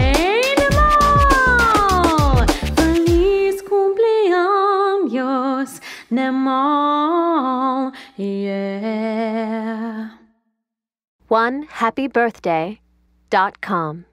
anymore. Feliz cumpleaños, Yeah. One happy birthday dot com.